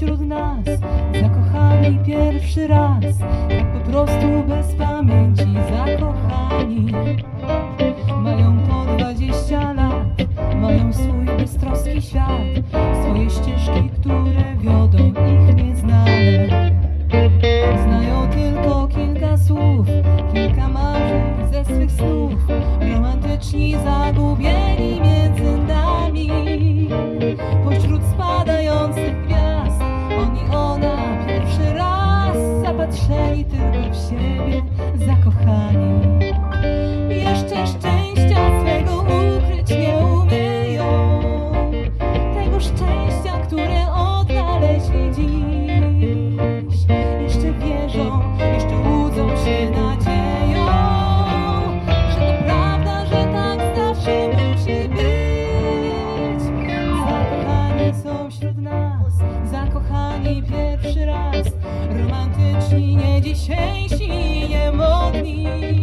pośród nas Zakochani pierwszy raz Tak po prostu bez pamięci zakochani. Mają po dwadzieścia lat Mają swój beztroski świat Swoje ścieżki, które wiodą ich nieznane. Znają tylko kilka słów Kilka marzeń ze swych snów Romantyczni, raz Zapatrzeni tylko w siebie Zakochani zakochani pierwszy raz, romantyczni, nie dzisiejsi, nie modni.